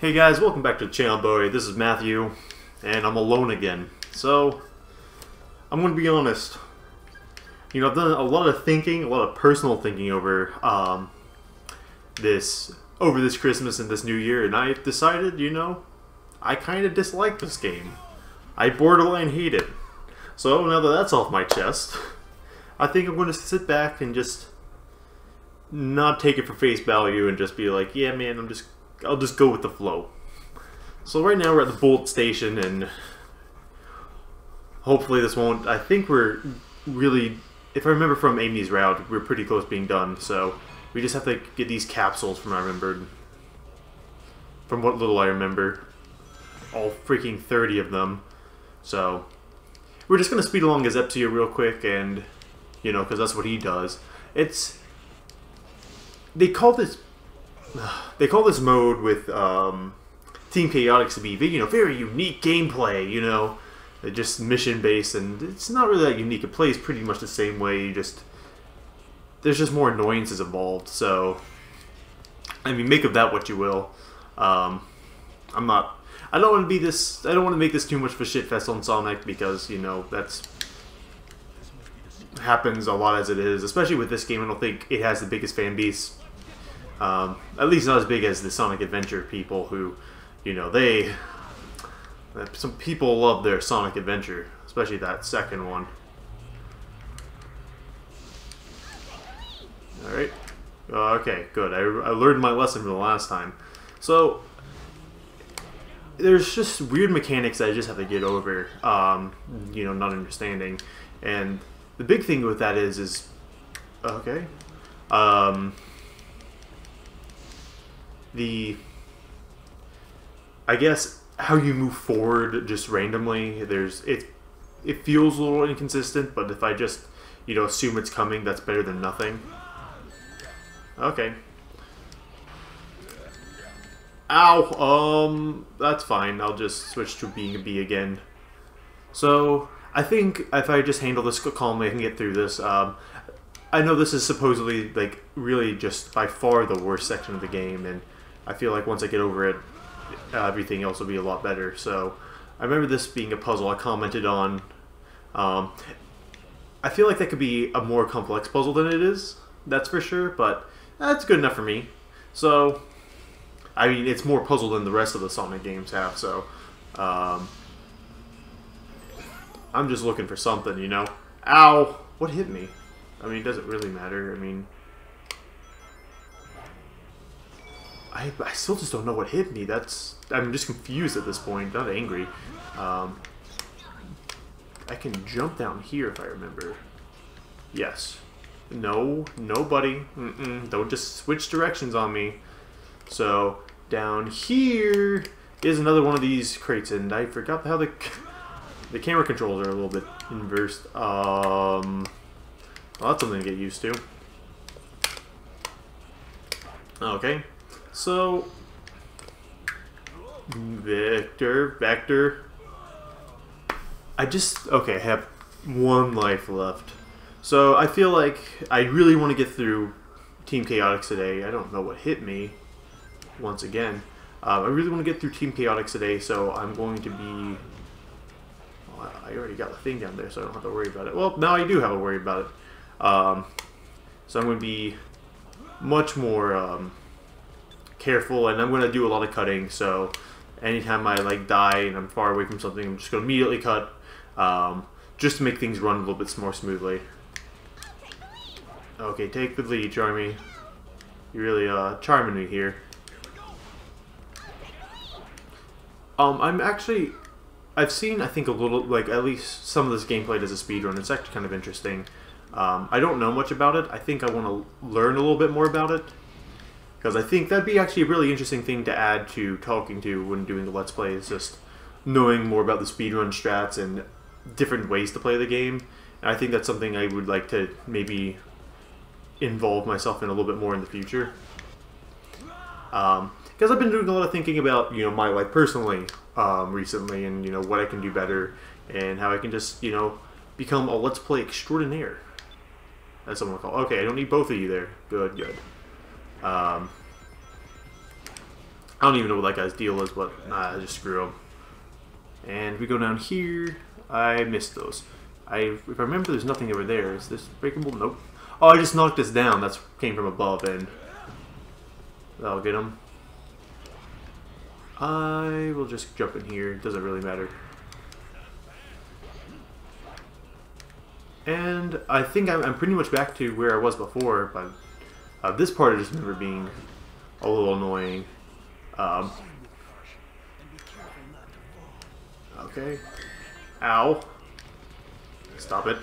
Hey guys, welcome back to the channel, Bowie. This is Matthew, and I'm alone again. So, I'm going to be honest. You know, I've done a lot of thinking, a lot of personal thinking over um, this over this Christmas and this New Year, and I decided, you know, I kind of dislike this game. I borderline hate it. So now that that's off my chest, I think I'm going to sit back and just not take it for face value and just be like, yeah, man, I'm just I'll just go with the flow. So right now we're at the Bullet Station and hopefully this won't I think we're really if I remember from Amy's route, we're pretty close being done, so we just have to get these capsules from I remembered. From what little I remember. All freaking 30 of them. So we're just gonna speed along as Espio real quick and you know, because that's what he does. It's they call this they call this mode with um, Team Chaotix to be you know very unique gameplay. You know, just mission based, and it's not really that unique. It plays pretty much the same way. You just there's just more annoyances involved. So, I mean, make of that what you will. Um, I'm not. I don't want to be this. I don't want to make this too much of a shit fest on Sonic because you know that's happens a lot as it is, especially with this game. I don't think it has the biggest fan base um, at least not as big as the Sonic Adventure people who, you know, they... Some people love their Sonic Adventure, especially that second one. Alright. Uh, okay, good. I, I learned my lesson from the last time. So, there's just weird mechanics I just have to get over, um, you know, not understanding. And the big thing with that is, is, okay, um, the I guess how you move forward just randomly. There's it it feels a little inconsistent, but if I just you know assume it's coming, that's better than nothing. Okay. Ow! Um, that's fine. I'll just switch to being a bee again. So, I think if I just handle this calmly, I can get through this. Um, I know this is supposedly, like, really just by far the worst section of the game, and I feel like once I get over it, uh, everything else will be a lot better. So I remember this being a puzzle I commented on. Um, I feel like that could be a more complex puzzle than it is, that's for sure, but that's good enough for me. So, I mean, it's more puzzle than the rest of the Sonic games have, so um, I'm just looking for something, you know? Ow! What hit me? I mean, does it really matter? I mean... I, I still just don't know what hit me. That's I'm just confused at this point, not angry. Um, I can jump down here if I remember. Yes. No, nobody. Mm -mm, don't just switch directions on me. So, down here is another one of these crates, and I forgot how the the camera controls are a little bit inversed. Um, well, that's something to get used to. Okay, so, Victor, Vector. I just, okay, I have one life left. So I feel like I really want to get through Team Chaotix today. I don't know what hit me, once again. Uh, I really want to get through Team Chaotix today, so I'm going to be... I already got the thing down there, so I don't have to worry about it. Well, now I do have to worry about it. Um, so I'm going to be much more... Um, careful, and I'm going to do a lot of cutting, so anytime I like die and I'm far away from something, I'm just going to immediately cut, um, just to make things run a little bit more smoothly. Okay, take the lead, Charmy. You're really uh, charming me here. Um, I'm actually... I've seen, I think, a little, like, at least some of this gameplay as a speedrun. It's actually kind of interesting. Um, I don't know much about it. I think I want to learn a little bit more about it. Because I think that'd be actually a really interesting thing to add to talking to when doing the Let's Play, is just knowing more about the speedrun strats and different ways to play the game. And I think that's something I would like to maybe involve myself in a little bit more in the future. Because um, I've been doing a lot of thinking about, you know, my life personally um, recently and, you know, what I can do better and how I can just, you know, become a Let's Play extraordinaire. As someone will call. Okay, I don't need both of you there. Good, good. Um, I don't even know what that guy's deal is, but nah, just screw him. And we go down here. I missed those. I, if I remember, there's nothing over there. Is this breakable? Nope. Oh, I just knocked this down. That came from above, and that'll get him. I will just jump in here. It doesn't really matter. And I think I'm, I'm, pretty much back to where I was before, but uh, this part I just remember being a little annoying. Um, okay. Ow. Stop it.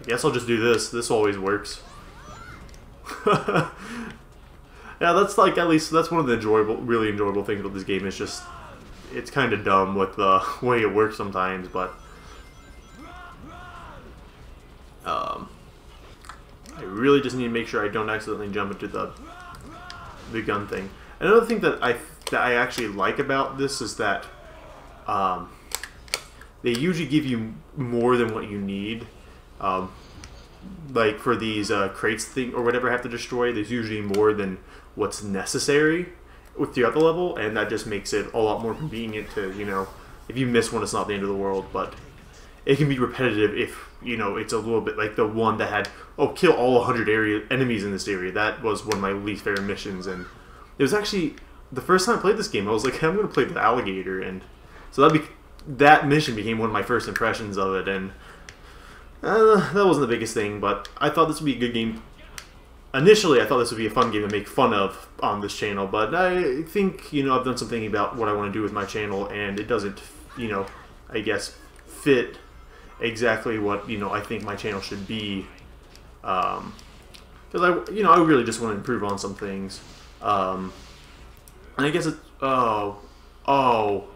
I guess I'll just do this. This always works. yeah, that's like at least that's one of the enjoyable, really enjoyable things about this game. Is just it's kind of dumb with the way it works sometimes, but I really just need to make sure I don't accidentally jump into the the gun thing. Another thing that I that I actually like about this is that um, they usually give you more than what you need. Um, like for these uh, crates thing or whatever I have to destroy, there's usually more than what's necessary with the other level, and that just makes it a lot more convenient to you know if you miss one, it's not the end of the world, but it can be repetitive if you know it's a little bit like the one that had oh kill all 100 area enemies in this area. That was one of my least favorite missions, and it was actually the first time I played this game. I was like, I'm going to play the alligator, and so that be that mission became one of my first impressions of it, and uh, that wasn't the biggest thing, but I thought this would be a good game. Initially, I thought this would be a fun game to make fun of on this channel, but I think, you know, I've done some thinking about what I want to do with my channel, and it doesn't, you know, I guess, fit exactly what, you know, I think my channel should be. Um, because I, you know, I really just want to improve on some things. Um, and I guess it, oh, oh,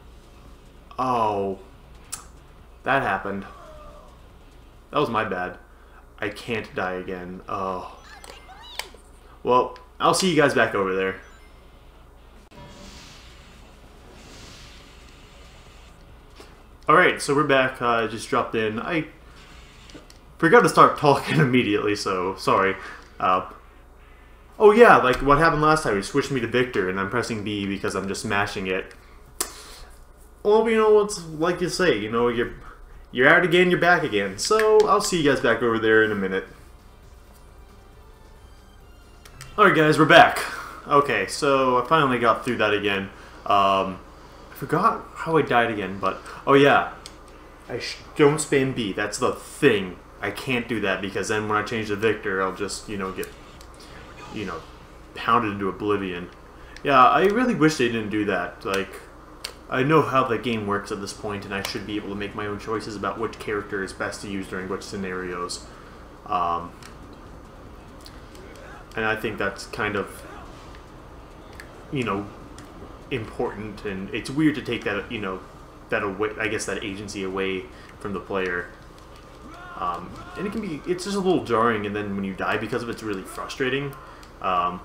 oh, that happened. That was my bad. I can't die again. Oh. Well, I'll see you guys back over there. Alright, so we're back. Uh, I uh, just dropped in. I forgot to start talking immediately, so sorry. Uh, oh yeah, like what happened last time, he switched me to Victor, and I'm pressing B because I'm just smashing it. Well, you know, what's like you say, you know, you're you're out again, you're back again. So, I'll see you guys back over there in a minute. Alright guys, we're back. Okay, so I finally got through that again. Um, I forgot how I died again, but... Oh yeah, I don't spam B. That's the thing. I can't do that because then when I change to Victor, I'll just, you know, get, you know, pounded into oblivion. Yeah, I really wish they didn't do that. Like, I know how the game works at this point, and I should be able to make my own choices about which character is best to use during which scenarios. Um, and I think that's kind of, you know, important, and it's weird to take that, you know, that away, I guess that agency away from the player. Um, and it can be, it's just a little jarring, and then when you die because of it, it's really frustrating. Um,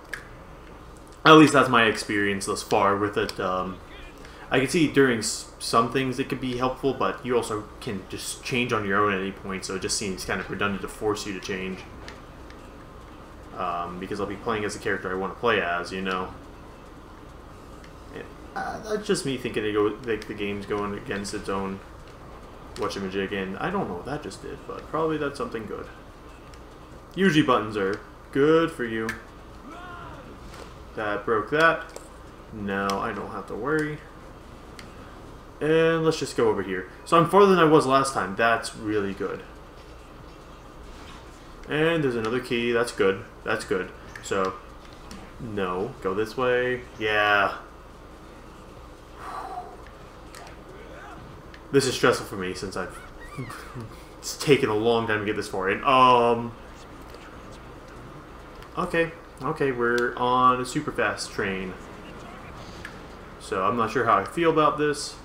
at least that's my experience thus far with it. Um, I can see during some things it could be helpful, but you also can just change on your own at any point, so it just seems kind of redundant to force you to change. Um, because I'll be playing as the character I want to play as, you know. Uh, that's just me thinking they go, like the game's going against its own whatchamajig, and I don't know what that just did, but probably that's something good. Usually buttons are good for you. That broke that. Now I don't have to worry. And let's just go over here. So I'm farther than I was last time. That's really good. And there's another key. That's good. That's good. So, no. Go this way. Yeah. This is stressful for me since I've... it's taken a long time to get this far in. Um... Okay. Okay, we're on a super fast train. So I'm not sure how I feel about this.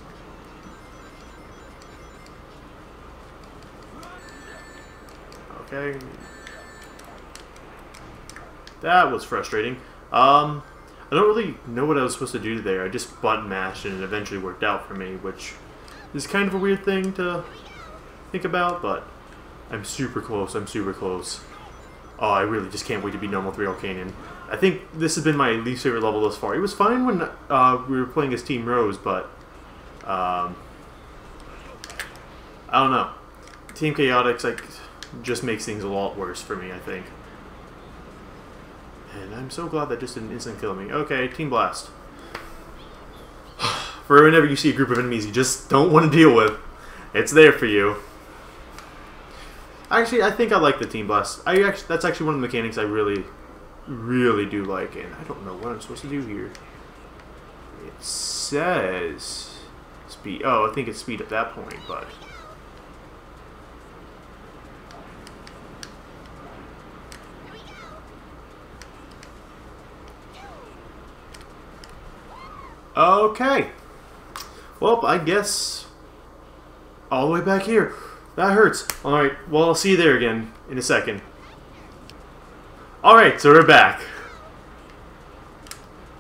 Okay. That was frustrating. Um, I don't really know what I was supposed to do there. I just button mashed and it eventually worked out for me, which is kind of a weird thing to think about, but I'm super close. I'm super close. Oh, I really just can't wait to be with Rail Canyon. I think this has been my least favorite level thus far. It was fine when uh, we were playing as Team Rose, but um, I don't know. Team Chaotix like just makes things a lot worse for me. I think. And I'm so glad that just didn't instant kill me. Okay, Team Blast. For whenever you see a group of enemies you just don't want to deal with, it's there for you. Actually, I think I like the Team Blast. I actually that's actually one of the mechanics I really really do like And I don't know what I'm supposed to do here. It says speed. Oh, I think it's speed at that point, but. Okay. Well, I guess all the way back here. That hurts. Alright, well, I'll see you there again in a second. Alright, so we're back.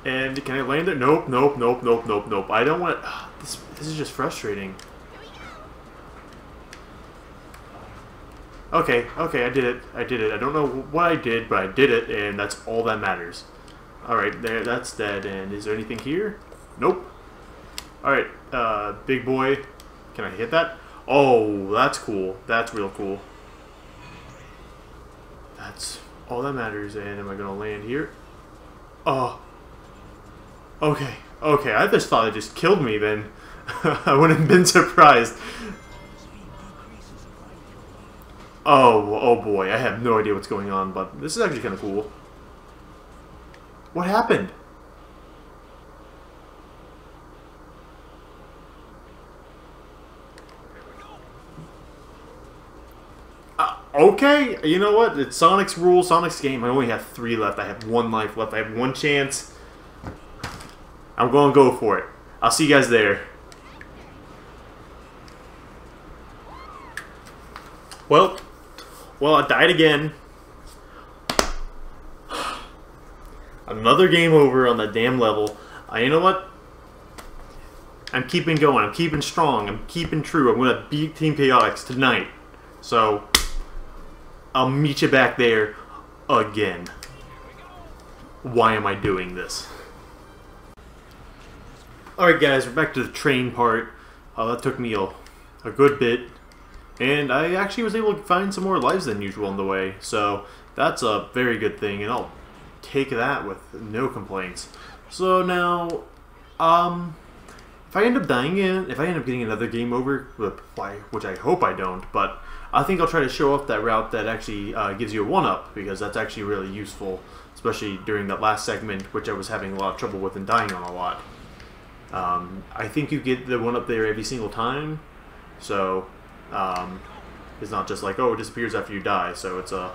And can I land it? Nope, nope, nope, nope, nope, nope. I don't want... This, this is just frustrating. Okay, okay, I did it. I did it. I don't know what I did, but I did it, and that's all that matters. Alright, there, that's dead. And is there anything here? Nope. Alright, uh, big boy. Can I hit that? Oh, that's cool. That's real cool. That's all that matters. And am I going to land here? Oh. Okay. Okay, I just thought it just killed me then. I wouldn't have been surprised. Oh, oh boy. I have no idea what's going on, but this is actually kind of cool. What happened? Okay, you know what? It's Sonic's rule, Sonic's game. I only have three left. I have one life left. I have one chance. I'm going to go for it. I'll see you guys there. Well, well, I died again. Another game over on that damn level. Uh, you know what? I'm keeping going. I'm keeping strong. I'm keeping true. I'm going to beat Team Chaotix tonight. So, I'll meet you back there again. Why am I doing this? Alright guys, we're back to the train part. Uh, that took me a, a good bit. And I actually was able to find some more lives than usual on the way. So that's a very good thing, and I'll take that with no complaints. So now, um, if I end up dying in, if I end up getting another game over, which I hope I don't, but I think I'll try to show off that route that actually uh, gives you a one-up, because that's actually really useful, especially during that last segment, which I was having a lot of trouble with and dying on a lot. Um, I think you get the one-up there every single time, so um, it's not just like, oh, it disappears after you die, so it's a...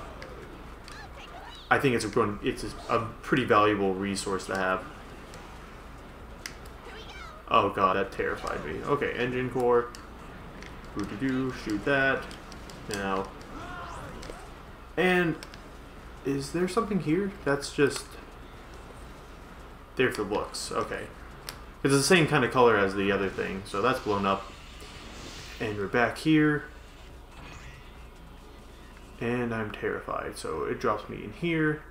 I think it's a, it's a pretty valuable resource to have. Oh god, that terrified me. Okay, engine core. Boo -doo -doo, shoot that. Now. And is there something here? That's just there for looks. Okay. It's the same kind of color as the other thing, so that's blown up. And we're back here. And I'm terrified, so it drops me in here.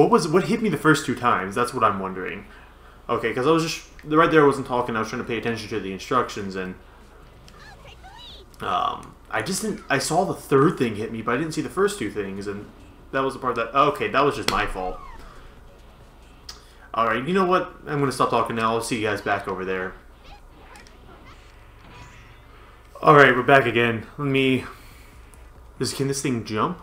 What was what hit me the first two times? That's what I'm wondering. Okay, because I was just right there. I wasn't talking. I was trying to pay attention to the instructions, and um, I just didn't. I saw the third thing hit me, but I didn't see the first two things, and that was the part that. Okay, that was just my fault. All right, you know what? I'm gonna stop talking now. I'll see you guys back over there. All right, we're back again. Let me. Does can this thing jump?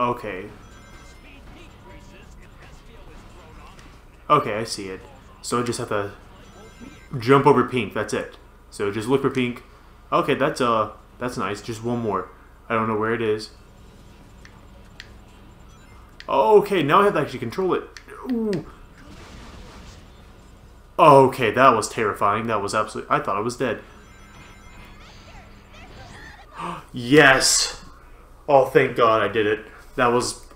Okay. Okay, I see it. So I just have to jump over pink, that's it. So just look for pink. Okay, that's uh that's nice. Just one more. I don't know where it is. Okay, now I have to actually control it. Ooh. Okay, that was terrifying. That was absolutely... I thought I was dead. Yes! Oh, thank God I did it. That was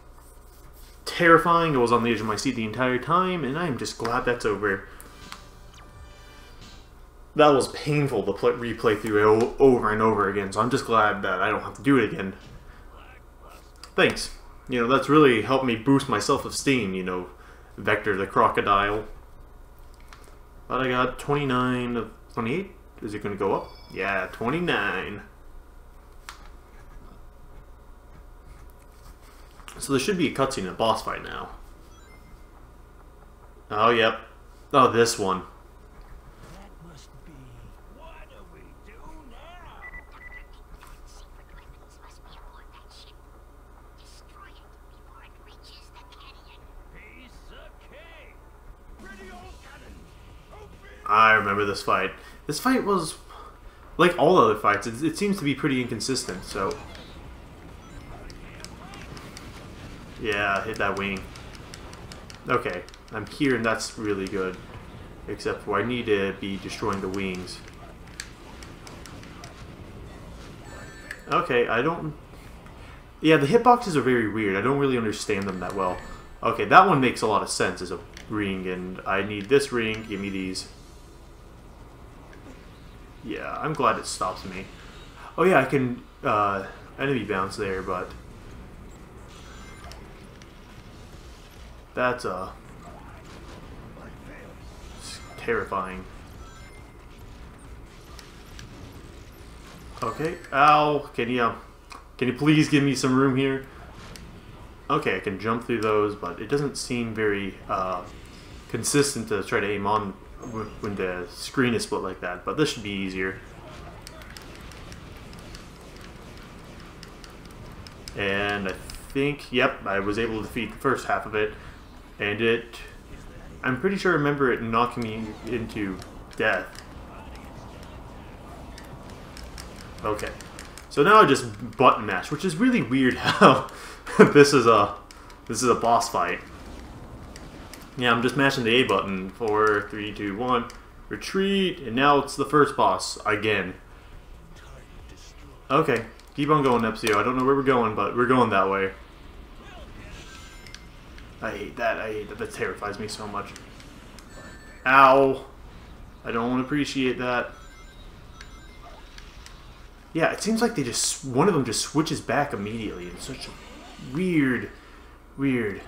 terrifying. I was on the edge of my seat the entire time, and I'm just glad that's over. That was painful to play, replay through over and over again, so I'm just glad that I don't have to do it again. Thanks. You know, that's really helped me boost my self-esteem, you know, Vector the Crocodile. But I got 29 of 28. Is it going to go up? Yeah, 29. So there should be a cutscene in a boss fight now. Oh, yep. Oh, this one. I remember this fight. This fight was, like all other fights, it, it seems to be pretty inconsistent, so... Yeah, hit that wing. Okay, I'm here and that's really good. Except for I need to be destroying the wings. Okay, I don't... Yeah, the hitboxes are very weird. I don't really understand them that well. Okay, that one makes a lot of sense as a ring, and I need this ring. Give me these. Yeah, I'm glad it stops me. Oh yeah, I can uh, enemy bounce there, but that's uh, terrifying. Okay, ow! Can you uh, can you please give me some room here? Okay, I can jump through those, but it doesn't seem very uh, consistent to try to aim on when when the screen is split like that, but this should be easier. And I think, yep, I was able to defeat the first half of it, and it, I'm pretty sure I remember it knocking me into death. Okay. So now I just button mash, which is really weird how this is a this is a boss fight. Yeah, I'm just mashing the A button. Four, three, two, one. Retreat, and now it's the first boss again. Okay, keep on going, Espio. I don't know where we're going, but we're going that way. I hate that. I hate that. That terrifies me so much. Ow. I don't appreciate that. Yeah, it seems like they just one of them just switches back immediately. It's such a weird, weird,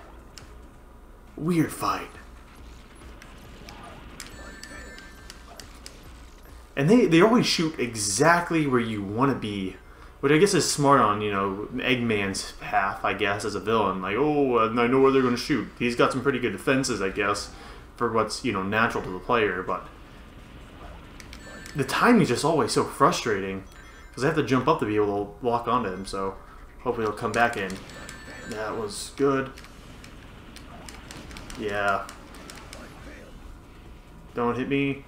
weird fight. And they, they always shoot exactly where you want to be, which I guess is smart on, you know, Eggman's path, I guess, as a villain. Like, oh, uh, I know where they're going to shoot. He's got some pretty good defenses, I guess, for what's, you know, natural to the player, but the timing is just always so frustrating. Because I have to jump up to be able to lock onto him, so hopefully he'll come back in. That was good. Yeah. Don't hit me.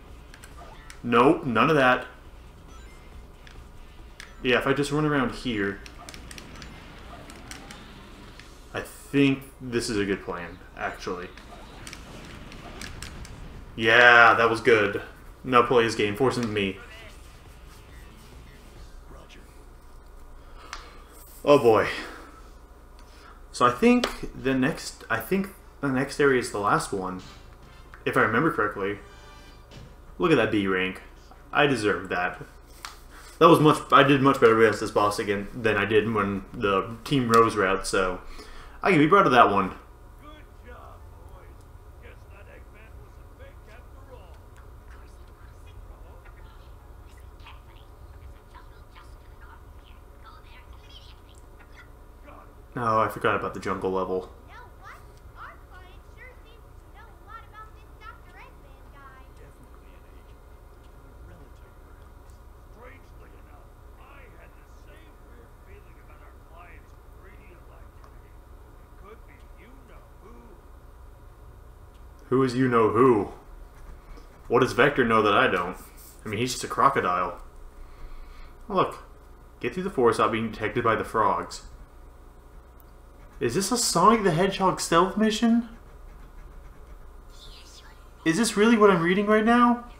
Nope, none of that. Yeah, if I just run around here, I think this is a good plan, actually. Yeah, that was good. Now play his game, forcing me. Oh boy. So I think the next, I think the next area is the last one, if I remember correctly. Look at that B rank. I deserve that. That was much. I did much better against this boss again than I did when the Team Rose route. So I can be proud of that one. Good I forgot about the jungle was a fake after all. Of course it was. Listen carefully. There's a jungle just to the north of here. Go there immediately. Got it. Oh, I forgot about the jungle level. Know what? Our client sure seems to know a lot about this Dr. Eggman guy. Definitely an agent. Relative, perhaps. Strangely enough, I had the same weird feeling about our client's cranial activity. It could be you know who. Who is you know who? What does Vector know that I don't? I mean, he's just a crocodile. Look, get through the forest without being detected by the frogs. Is this a Sonic the Hedgehog stealth mission? Is this really what I'm reading right now?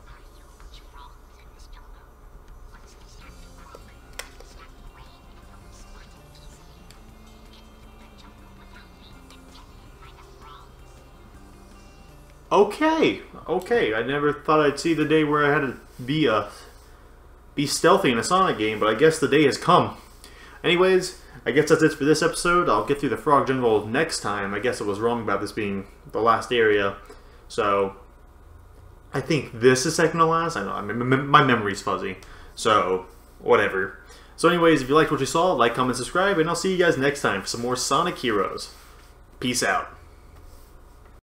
Okay, okay. I never thought I'd see the day where I had to be a be stealthy in a Sonic game, but I guess the day has come. Anyways, I guess that's it for this episode. I'll get through the Frog Jungle next time. I guess I was wrong about this being the last area, so I think this is second to last. I know I mean, my memory's fuzzy, so whatever. So, anyways, if you liked what you saw, like, comment, subscribe, and I'll see you guys next time for some more Sonic Heroes. Peace out.